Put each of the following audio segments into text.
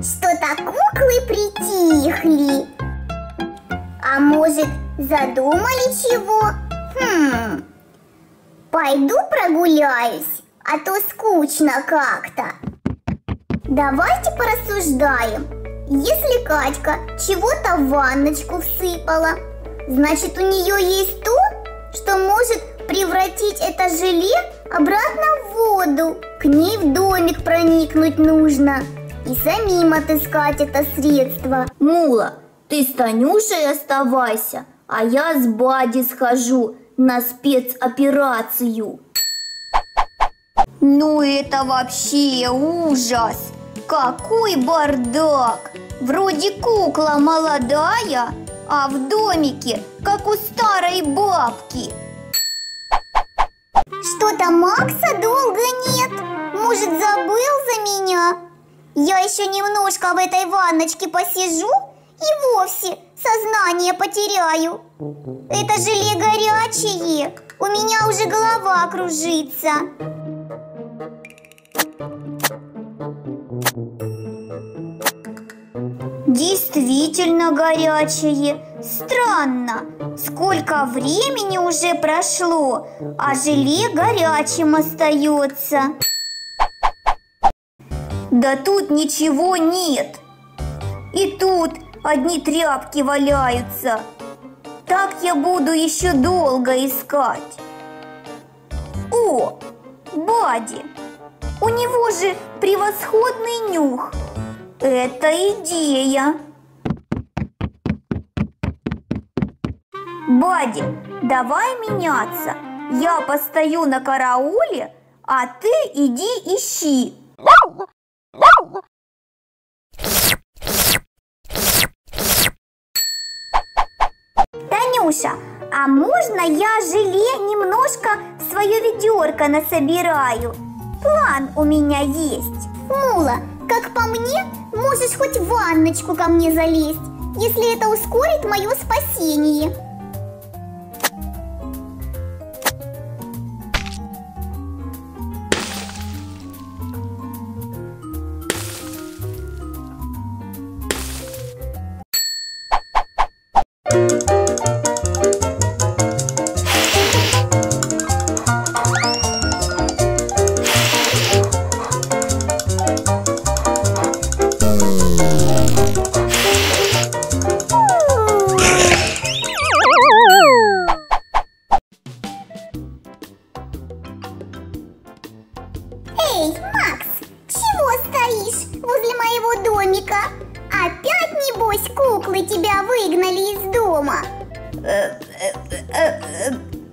что-то куклы притихли. А может, задумали чего? Хм, пойду прогуляюсь, а то скучно как-то. Давайте порассуждаем. Если Катька чего-то в ванночку всыпала, значит у нее есть то, что может превратить это желе обратно в воду. К ней в домик проникнуть нужно и самим отыскать это средство. Мула, ты с Танюшей оставайся, а я с Бади схожу на спецоперацию. Ну это вообще ужас! Какой бардак! Вроде кукла молодая, а в домике, как у старой бабки. Что-то Макса долго нет. Может, забыл за меня? Я еще немножко в этой ванночке посижу и вовсе сознание потеряю. Это желе горячее. У меня уже голова кружится. Действительно горячее. Странно, сколько времени уже прошло, а желе горячим остается. Да тут ничего нет. И тут одни тряпки валяются. Так я буду еще долго искать. О, Бади, у него же превосходный нюх. Это идея. Бади, давай меняться. Я постою на карауле, а ты иди ищи. Танюша, а можно я желе немножко в свое ведерко насобираю? План у меня есть. Мула, как по мне, можешь хоть в ванночку ко мне залезть, если это ускорит мое спасение. Эй, Макс, чего стоишь возле моего домика? Опять, небось, куклы тебя выгнали из дома?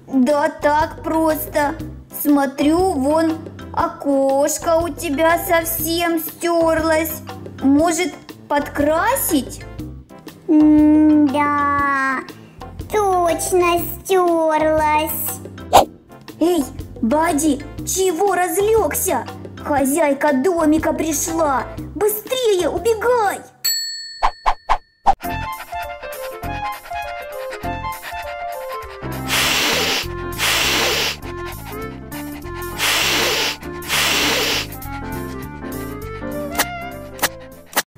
Да так просто. Смотрю, вон окошко у тебя совсем стерлось. Может, подкрасить? Да, точно стерлась. Эй, Бади, чего разлегся? Хозяйка домика пришла. Быстрее убегай!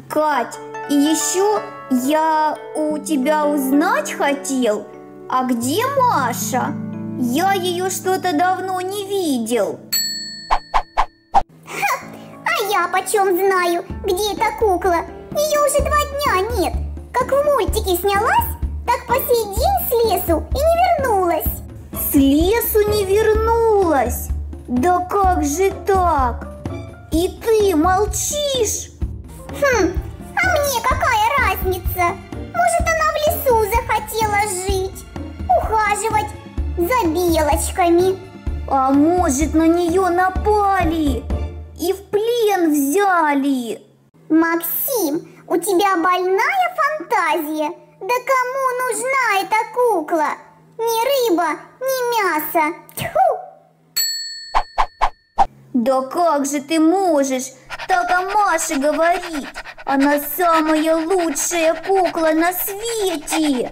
Кать, и еще я у тебя узнать хотел, а где Маша? Я ее что-то давно не видел. А я почем знаю, где эта кукла? Ее уже два дня нет. Как в мультике снялась, так по сей день с лесу и не вернулась. С лесу не вернулась. Да как же так? И ты молчишь? Хм, а мне какая разница? За белочками. А может, на нее напали и в плен взяли? Максим, у тебя больная фантазия. Да кому нужна эта кукла? Ни рыба, ни мясо. Тьфу! Да как же ты можешь так о Маше говорить? Она самая лучшая кукла на свете.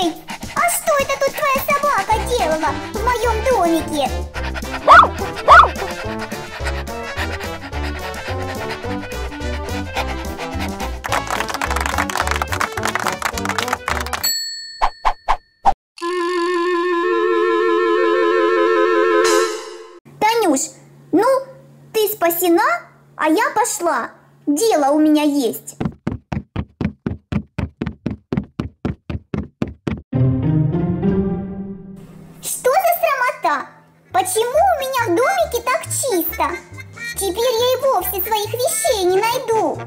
Эй, а что это тут твоя собака делала в моем домике? Танюш, ну, ты спасена, а я пошла. Дело у меня есть. после своих вещей не найду.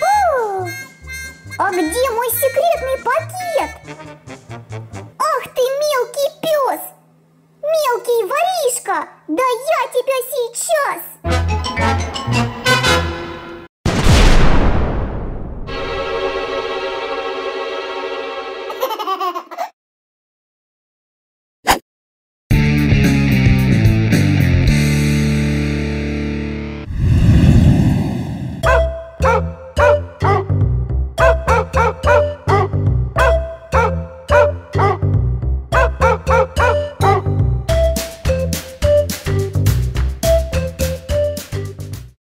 О, а где мой секретный пакет? Ах ты, мелкий пес! Мелкий воришка! Да я тебя сейчас!